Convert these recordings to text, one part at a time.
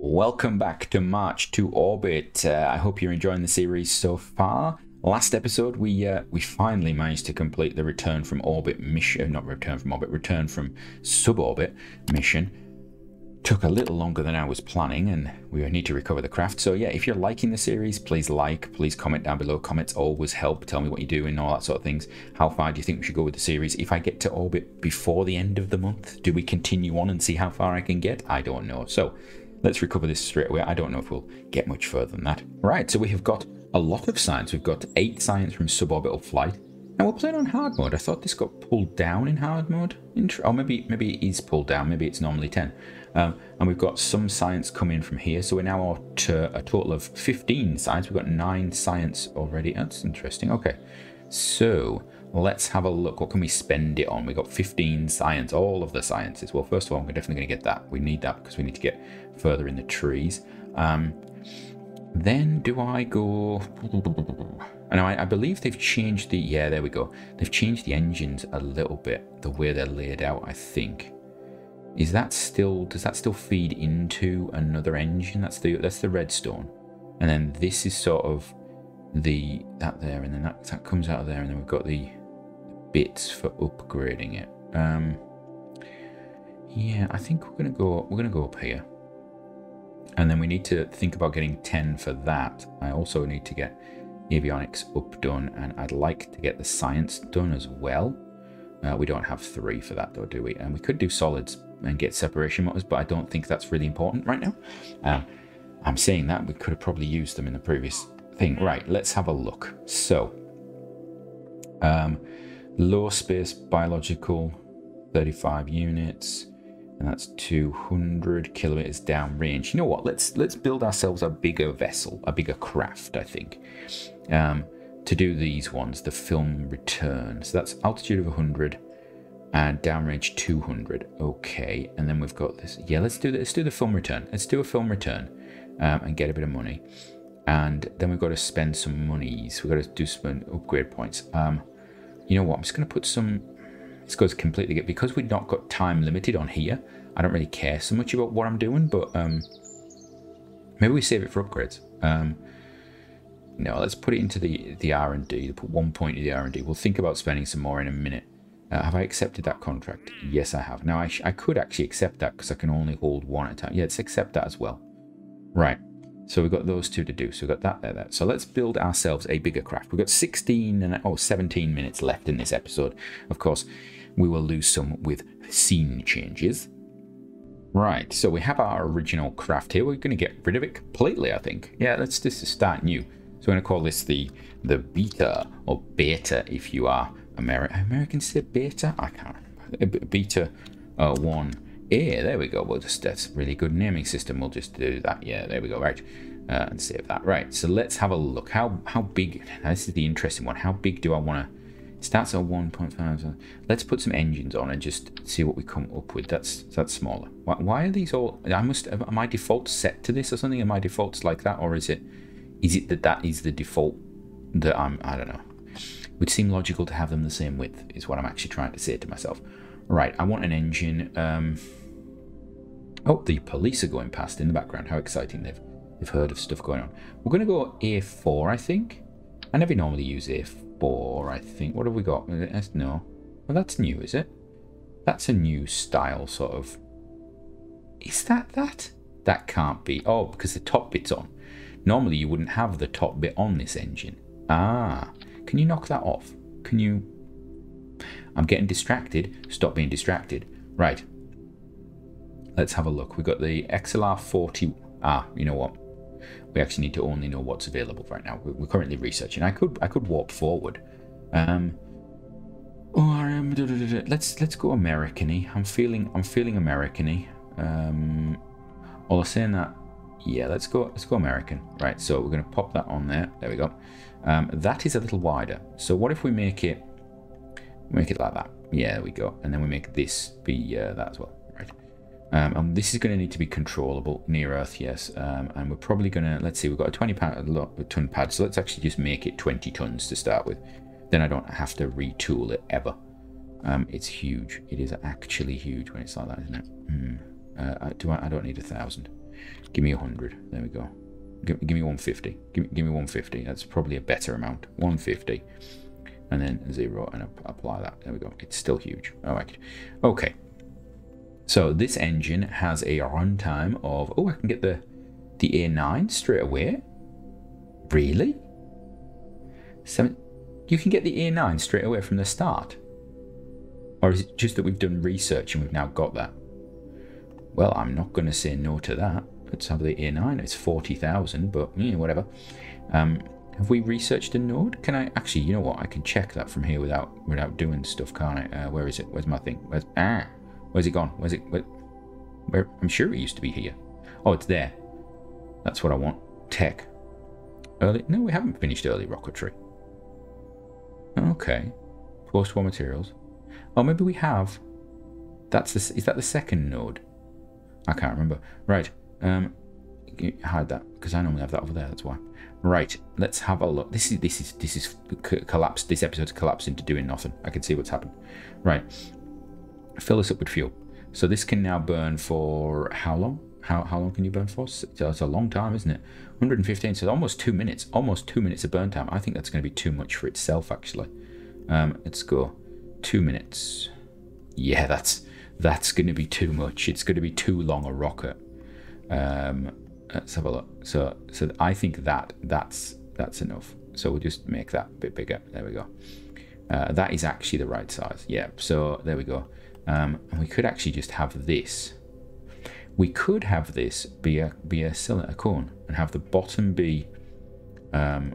Welcome back to March to Orbit. Uh, I hope you're enjoying the series so far. Last episode, we uh, we finally managed to complete the return from orbit mission, not return from orbit, return from suborbit mission. Took a little longer than I was planning, and we need to recover the craft. So yeah, if you're liking the series, please like, please comment down below. Comments always help. Tell me what you're doing, all that sort of things. How far do you think we should go with the series? If I get to orbit before the end of the month, do we continue on and see how far I can get? I don't know. So Let's recover this straight away. I don't know if we'll get much further than that. Right, so we have got a lot of science. We've got eight science from suborbital flight. And we're playing on hard mode. I thought this got pulled down in hard mode. Or maybe maybe it is pulled down. Maybe it's normally 10. Um, and we've got some science coming from here. So we're now at uh, a total of 15 science. We've got 9 science already. That's interesting. Okay. So let's have a look. What can we spend it on? We've got 15 science, all of the sciences. Well, first of all, we're definitely going to get that. We need that because we need to get further in the trees. Um, then do I go... And I, I believe they've changed the... Yeah, there we go. They've changed the engines a little bit, the way they're laid out, I think. Is that still... Does that still feed into another engine? That's the that's the redstone. And then this is sort of the that there, and then that, that comes out of there, and then we've got the bits for upgrading it. Um, yeah, I think we're gonna go. We're gonna go up here, and then we need to think about getting ten for that. I also need to get avionics up done, and I'd like to get the science done as well. Uh, we don't have three for that though, do we? And we could do solids and get separation motors, but I don't think that's really important right now. Um, I'm saying that we could have probably used them in the previous thing. Right, let's have a look. So, um, low space biological, 35 units, and that's 200 kilometers downrange. You know what? Let's let's build ourselves a bigger vessel, a bigger craft. I think um, to do these ones, the film return. So that's altitude of 100 and downrange 200. Okay, and then we've got this. Yeah, let's do this. Let's do the film return. Let's do a film return um, and get a bit of money and then we've got to spend some monies. We've got to do some upgrade points. Um, you know what? I'm just going to put some. This goes completely get because we've not got time limited on here. I don't really care so much about what I'm doing, but um, maybe we save it for upgrades. Um, no, let's put it into the the R and D. Put one point in the R and D. We'll think about spending some more in a minute. Uh, have I accepted that contract? Yes, I have. Now I, I could actually accept that because I can only hold one at a time. Yeah, let's accept that as well. Right. So we've got those two to do. So we've got that there, there. So let's build ourselves a bigger craft. We've got 16 and oh, 17 minutes left in this episode. Of course, we will lose some with scene changes. Right, so we have our original craft here. We're going to get rid of it completely, I think. Yeah, let's just start new. So we're going to call this the the beta or beta if you are Ameri American. Say beta? I can't remember. Beta uh, 1 yeah, there we go. We'll just, that's a really good naming system. We'll just do that. Yeah, there we go. Right. Uh, and save that. Right. So let's have a look. How how big, this is the interesting one. How big do I want to, starts are 1.5. Let's put some engines on and just see what we come up with. That's that's smaller. Why, why are these all, I must, am my default set to this or something? Are my defaults like that? Or is it, is it that that is the default that I'm, I don't know. Would seem logical to have them the same width is what I'm actually trying to say to myself. Right, I want an engine. Um, oh, the police are going past in the background. How exciting. They've, they've heard of stuff going on. We're going to go A4, I think. I never normally use A4, I think. What have we got? No. Well, that's new, is it? That's a new style, sort of. Is that that? That can't be. Oh, because the top bit's on. Normally, you wouldn't have the top bit on this engine. Ah. Can you knock that off? Can you I'm getting distracted. Stop being distracted. Right. Let's have a look. We've got the XLR 40. Ah, you know what? We actually need to only know what's available right now. We're currently researching. I could I could warp forward. Um. Oh, um, let's let's go Americany. I'm feeling I'm feeling Americany. Um. All saying that, yeah, let's go let's go American. Right. So we're gonna pop that on there. There we go. Um, that is a little wider. So what if we make it Make it like that. Yeah, there we go. And then we make this be uh, that as well. Um, and this is going to need to be controllable near Earth, yes. Um, and we're probably going to, let's see, we've got a 20 pound, ton pad. So let's actually just make it 20 tons to start with. Then I don't have to retool it ever. Um, it's huge. It is actually huge when it's like that, isn't it? Hmm. Uh, do I, I don't need a thousand. Give me a 100. There we go. Give, give me 150. Give, give me 150. That's probably a better amount. 150. And then 0 and apply that. There we go. It's still huge. Right. Okay. So this engine has a runtime of... Oh, I can get the, the A9 straight away? Really? Seven, you can get the A9 straight away from the start? Or is it just that we've done research and we've now got that? Well, I'm not going to say no to that. Let's have the A9. It's 40,000, but yeah, whatever. Um, have we researched a node? Can I actually? You know what? I can check that from here without without doing stuff, can't I? Uh, where is it? Where's my thing? Where's ah? Where's it gone? Where's it? Where, where? I'm sure it used to be here. Oh, it's there. That's what I want. Tech. Early? No, we haven't finished early rocketry. Okay. Post-war materials. Oh, maybe we have. That's the. Is that the second node? I can't remember. Right. Um, hide that because I normally have that over there. That's why. Right. Let's have a look. This is this is this is collapsed. This episode's collapsed into doing nothing. I can see what's happened. Right. Fill this up with fuel. So this can now burn for how long? How how long can you burn for? It's a long time, isn't it? 115. So almost two minutes. Almost two minutes of burn time. I think that's going to be too much for itself, actually. Um, let's go. Two minutes. Yeah, that's that's going to be too much. It's going to be too long a rocket. Um, let's have a look. So, so I think that that's that's enough. So we'll just make that a bit bigger. There we go. Uh, that is actually the right size. Yeah. So there we go. Um, and we could actually just have this. We could have this be a be a cylinder, a cone, and have the bottom be um,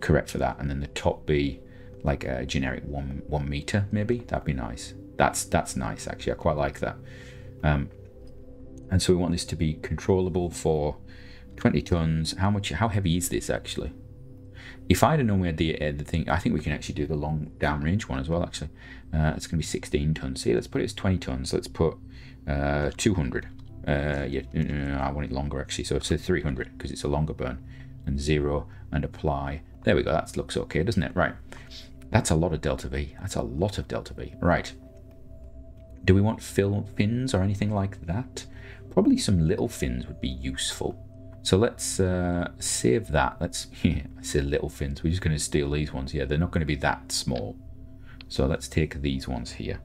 correct for that, and then the top be like a generic one one meter, maybe. That'd be nice. That's that's nice actually. I quite like that. Um, and so we want this to be controllable for 20 tons. How much? How heavy is this actually? If I had known we had the, uh, the thing, I think we can actually do the long downrange one as well. Actually, uh, it's going to be 16 tons. See, let's put it as 20 tons. Let's put uh, 200. Uh, yeah, I want it longer actually. So it's a 300 because it's a longer burn. And zero and apply. There we go. That looks okay, doesn't it? Right. That's a lot of delta V. That's a lot of delta V. Right. Do we want fill fins or anything like that? Probably some little fins would be useful. So let's uh, save that. Let's, yeah, I say little fins. We're just going to steal these ones here. They're not going to be that small. So let's take these ones here.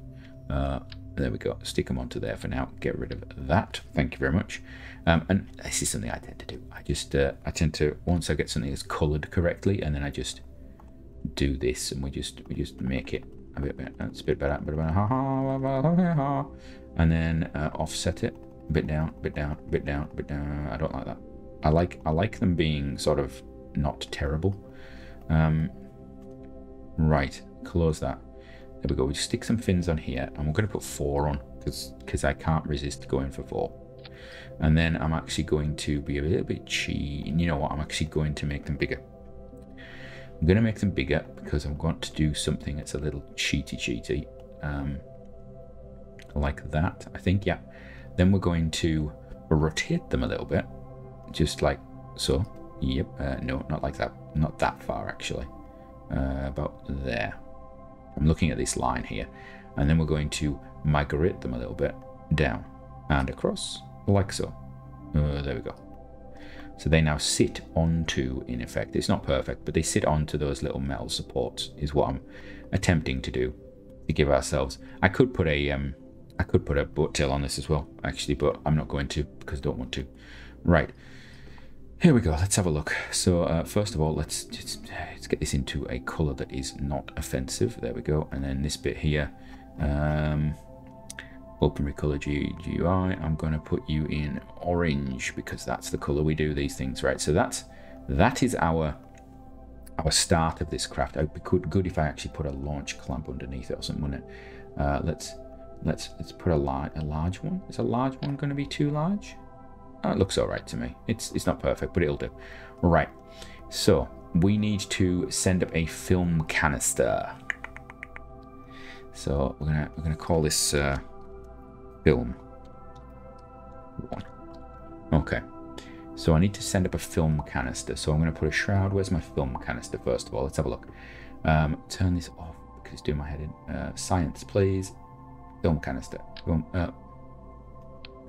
Uh, there we go. Stick them onto there for now. Get rid of that. Thank you very much. Um, and this is something I tend to do. I just, uh, I tend to, once I get something that's colored correctly, and then I just do this, and we just, we just make it a bit better. A bit better. And then uh, offset it a bit down, a bit down, bit down, bit down. I don't like that. I like I like them being sort of not terrible. Um, right, close that. There we go. We stick some fins on here, and we're going to put four on because because I can't resist going for four. And then I'm actually going to be a little bit cheap. You know what? I'm actually going to make them bigger. I'm going to make them bigger because I'm going to do something that's a little cheaty cheaty. Um, like that, I think. Yeah. Then we're going to rotate them a little bit, just like so. Yep, uh, no, not like that. Not that far, actually. Uh, about there. I'm looking at this line here. And then we're going to migrate them a little bit down and across, like so. Uh, there we go. So they now sit onto, in effect, it's not perfect, but they sit onto those little metal supports, is what I'm attempting to do to give ourselves. I could put a um, I could put a boat tail on this as well, actually, but I'm not going to because I don't want to. Right. Here we go. Let's have a look. So uh, first of all, let's just let's get this into a color that is not offensive. There we go. And then this bit here, um, open recolor GUI. I'm going to put you in orange because that's the color we do these things, right? So that's that is our our start of this craft. It would be good, good if I actually put a launch clamp underneath it or something, wouldn't it? Uh, let's Let's let's put a large a large one. Is a large one going to be too large? It looks all right to me. It's it's not perfect, but it'll do. Right. So we need to send up a film canister. So we're gonna we're gonna call this uh, film one. Okay. So I need to send up a film canister. So I'm to put a shroud. Where's my film canister first of all? Let's have a look. Um, turn this off because it's doing my head in. Uh, science, please film canister. Uh,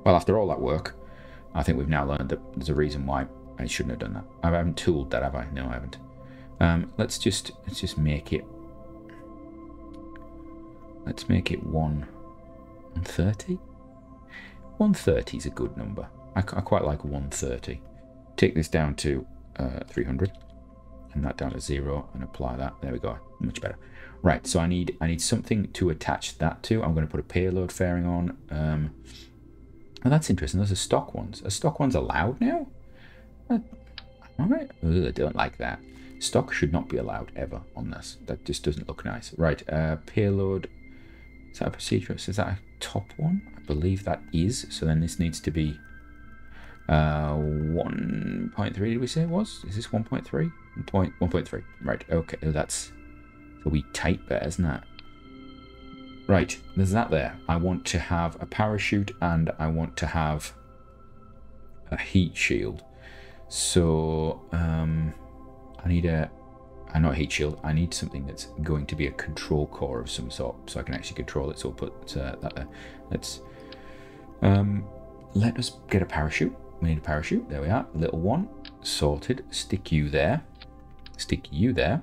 well, after all that work, I think we've now learned that there's a reason why I shouldn't have done that. I haven't tooled that, have I? No, I haven't. Um, let's just let's just make it. Let's make it 130. 130 is a good number. I, I quite like 130. Take this down to uh, 300 and that down to zero and apply that. There we go. Much better. Right, so I need I need something to attach that to. I'm going to put a payload fairing on. Um, oh, that's interesting. Those are stock ones. Are stock ones allowed now? Uh, all right. Ugh, I don't like that. Stock should not be allowed ever on this. That just doesn't look nice. Right, uh, payload. Is that a procedure? Is that a top one? I believe that is. So then this needs to be uh, 1.3 did we say it was? Is this 1.3? 1.3. Right, okay. That's a wee tight bit, isn't it? Right, there's that there. I want to have a parachute and I want to have a heat shield. So, um, I need a, uh, not heat shield, I need something that's going to be a control core of some sort so I can actually control it. So I'll put uh, that there. Let's, um, let us get a parachute. We need a parachute. There we are. Little one. Sorted. Stick you there. Stick you there.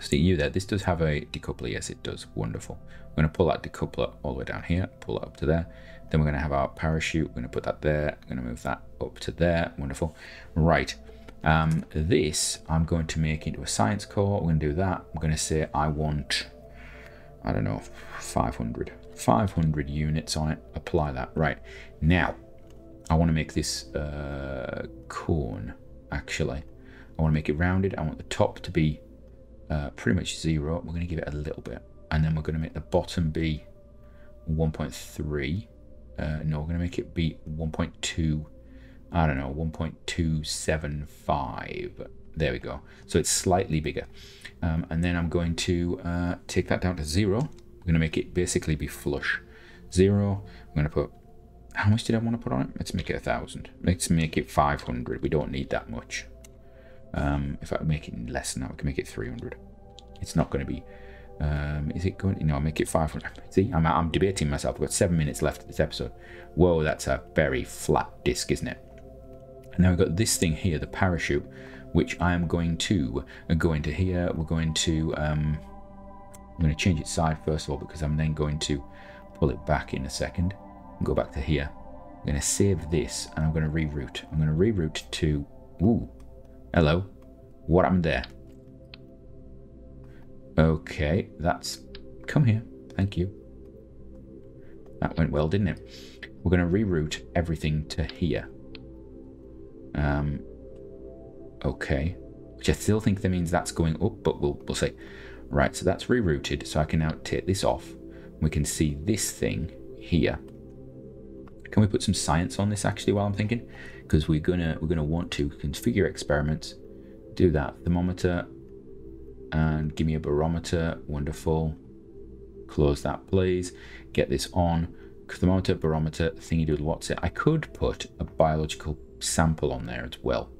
Stick you there. This does have a decoupler. Yes, it does. Wonderful. We're going to pull that decoupler all the way down here. Pull it up to there. Then we're going to have our parachute. We're going to put that there. Going to move that up to there. Wonderful. Right. Um, this I'm going to make into a science core. We're going to do that. I'm going to say I want, I don't know, 500. 500 units on it. Apply that. Right. Now, I want to make this uh, cone, actually. I want to make it rounded. I want the top to be uh, pretty much zero. We're going to give it a little bit. And then we're going to make the bottom be 1.3. Uh, no, we're going to make it be 1.2. I don't know, 1.275. There we go. So it's slightly bigger. Um, and then I'm going to uh, take that down to zero. We're going to make it basically be flush. Zero. I'm going to put how much did I want to put on it? Let's make it a thousand. Let's make it 500. We don't need that much. Um, if I make it less than that, we can make it 300. It's not going to be. Um, is it going? No, I'll make it 500. See, I'm, I'm debating myself. I've got seven minutes left of this episode. Whoa, that's a very flat disc, isn't it? And now we've got this thing here, the parachute, which I am going to go into here. We're going to. Um, I'm going to change its side first of all because I'm then going to pull it back in a second and go back to here. I'm going to save this and I'm going to reroute. I'm going to reroute to... Ooh, hello. What happened there? Okay, that's... Come here. Thank you. That went well, didn't it? We're going to reroute everything to here. Um, okay. Which I still think that means that's going up, but we'll, we'll see. Right, so that's rerouted, so I can now take this off. We can see this thing here. Can we put some science on this actually while I'm thinking? Because we're gonna we're gonna want to configure experiments, do that thermometer, and give me a barometer. Wonderful. Close that, please. Get this on. Thermometer, barometer, thingy doodle what's it? I could put a biological sample on there as well.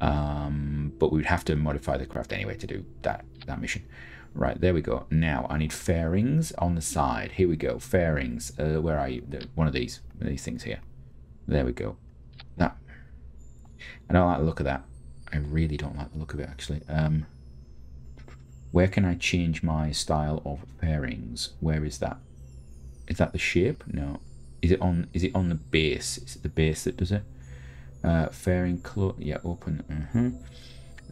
Um, but we'd have to modify the craft anyway to do that that mission. Right, there we go. Now, I need fairings on the side. Here we go. Fairings. Uh, where are you? One of these. These things here. There we go. That. I don't like the look of that. I really don't like the look of it, actually. Um, where can I change my style of fairings? Where is that? Is that the shape? No. Is it on? Is it on the base? Is it the base that does it? Uh, fairing close. Yeah, open. Uh -huh.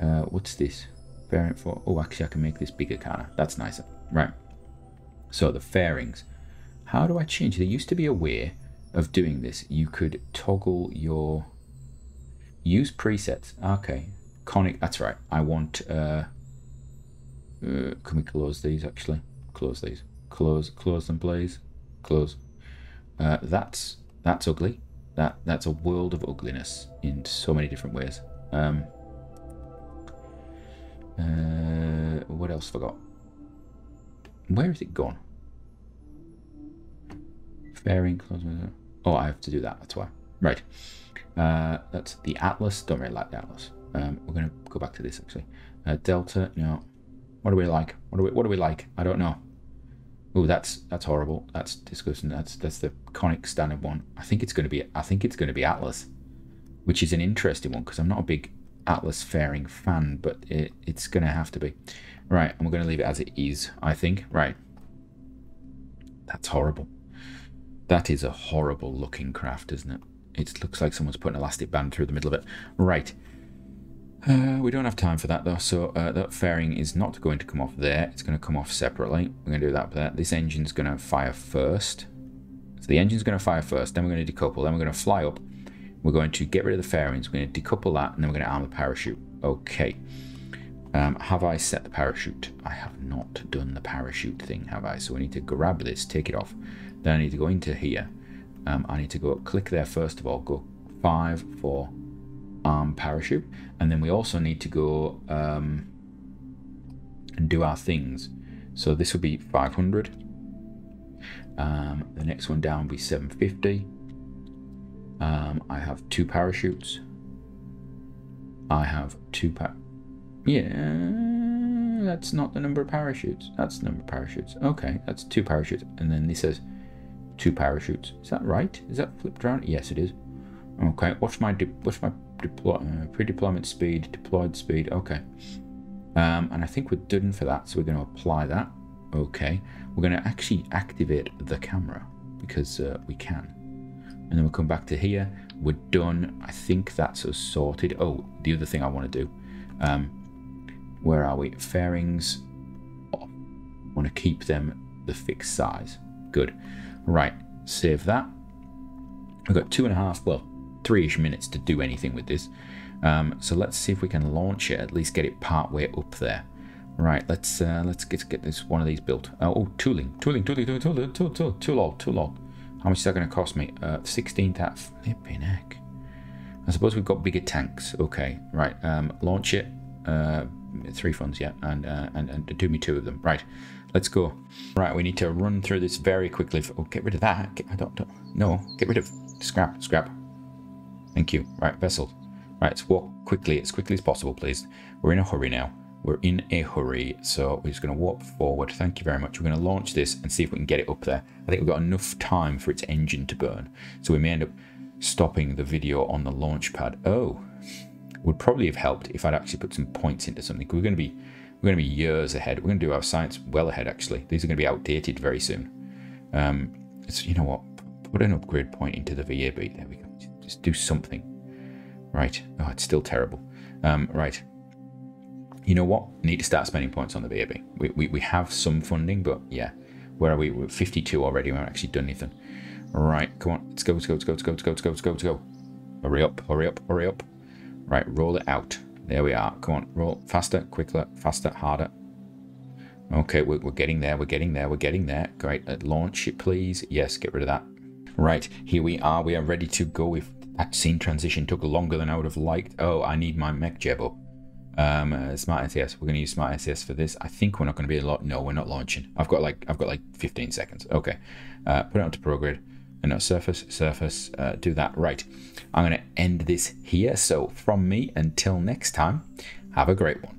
uh, what's this? Fairing for, oh, actually I can make this bigger kind That's nicer. Right. So the fairings. How do I change? There used to be a way of doing this. You could toggle your, use presets. Okay. Conic, that's right. I want, uh, uh, can we close these actually? Close these. Close, close them please. Close. Uh, that's, that's ugly. That, that's a world of ugliness in so many different ways. Um, uh, what else forgot? Where is it gone? Fairing close. Oh, I have to do that. That's why. Right. Uh, that's the Atlas. Don't really like the Atlas. Um, we're going to go back to this actually. Uh, Delta. No. What do we like? What do we? What do we like? I don't know. Oh, that's that's horrible. That's disgusting. That's that's the conic standard one. I think it's going to be I think it's going to be Atlas, which is an interesting one because I'm not a big Atlas fairing fan, but it, it's going to have to be. Right, and we're going to leave it as it is, I think. Right. That's horrible. That is a horrible looking craft, isn't it? It looks like someone's put an elastic band through the middle of it. Right. Uh, we don't have time for that though, so uh, that fairing is not going to come off there. It's going to come off separately. We're going to do that there. This engine's going to fire first. So the engine's going to fire first, then we're going to decouple, then we're going to fly up. We're going to get rid of the fairings, we're going to decouple that, and then we're going to arm the parachute. Okay. Um, have I set the parachute? I have not done the parachute thing, have I? So I need to grab this, take it off. Then I need to go into here. Um, I need to go click there first of all, go 5, for arm parachute. And then we also need to go um, and do our things. So this will be 500. Um, the next one down will be 750. Um, I have two parachutes. I have two pa- Yeah, that's not the number of parachutes. That's the number of parachutes. Okay, that's two parachutes. And then this says two parachutes. Is that right? Is that flipped around? Yes, it is. Okay, what's my what's my uh, pre-deployment speed, deployed speed? Okay, um, and I think we're done for that. So we're going to apply that. Okay, we're going to actually activate the camera because uh, we can, and then we'll come back to here. We're done. I think that's us sorted. Oh, the other thing I want to do. Um, where are we? Fairings. Oh, want to keep them the fixed size. Good. Right, save that. We've got two and a half, well, three-ish minutes to do anything with this. Um, so let's see if we can launch it, at least get it partway up there. Right, let's uh, let's get get this one of these built. Oh, oh tooling, tooling, tooling, tooling, tooling, tool, tool, tool, tool, tool. old. How much is that going to cost me? Uh, 16 that flipping heck. I suppose we've got bigger tanks. Okay, right. Um, launch it. Uh, three funds, yeah, and uh, and and do me two of them. Right, let's go. Right, we need to run through this very quickly. Oh, get rid of that. Get, I don't, don't, no, get rid of scrap, scrap. Thank you. Right, vessel. Right, let's walk quickly, as quickly as possible, please. We're in a hurry now. We're in a hurry, so we're just going to walk forward. Thank you very much. We're going to launch this and see if we can get it up there. I think we've got enough time for its engine to burn, so we may end up stopping the video on the launch pad. Oh, would probably have helped if I'd actually put some points into something. We're going to be we're going to be years ahead. We're going to do our science well ahead, actually. These are going to be outdated very soon. Um, it's, you know what? Put an upgrade point into the VAB. There we go. Just do something. Right. Oh, it's still terrible. Um, right. You know what? Need to start spending points on the VAB. We, we, we have some funding, but yeah. Where are we? We're 52 already. We haven't actually done anything. Right. Come on. Let's go, let's go, let's go, let's go, let's go, let's go, let's go, let's go. Hurry up, hurry up, hurry up. Right. Roll it out. There we are. Come on, roll faster, quicker, faster, harder. Okay, we're, we're getting there, we're getting there, we're getting there. Great, uh, launch it please. Yes, get rid of that. Right, here we are. We are ready to go. If that scene transition took longer than I would have liked. Oh, I need my MechJeb up. Um, uh, smart SES. We're going to use smart SES for this. I think we're not going to be a lot. No, we're not launching. I've got like I've got like 15 seconds. Okay, uh, put it onto prograde. No, surface, surface. Uh, do that. Right. I'm going to end this here. So from me, until next time, have a great one.